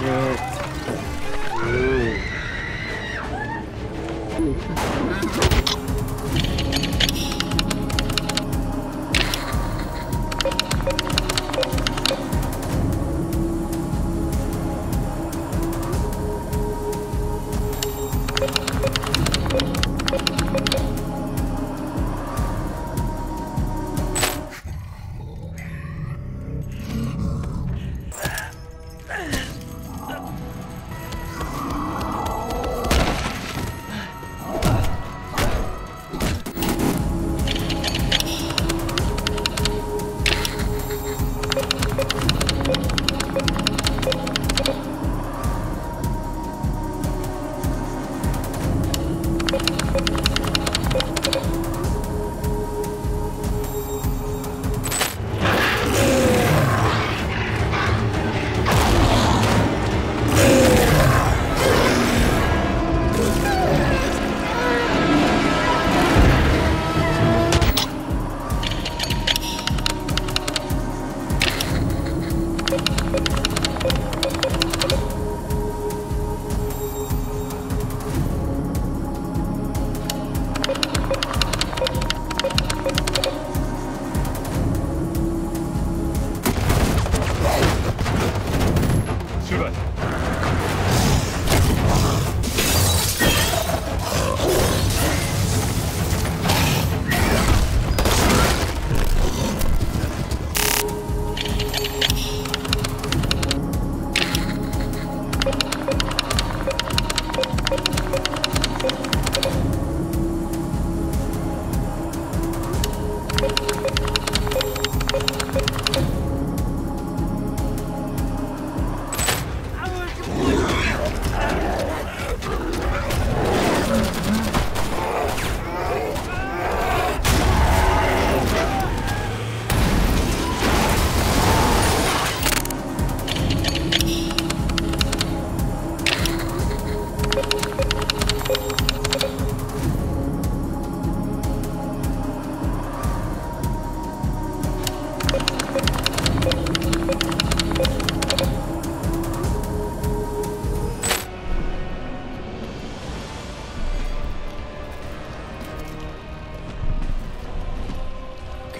출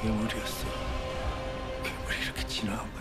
괴물이었어. 괴물이 이렇게 진화한 거야.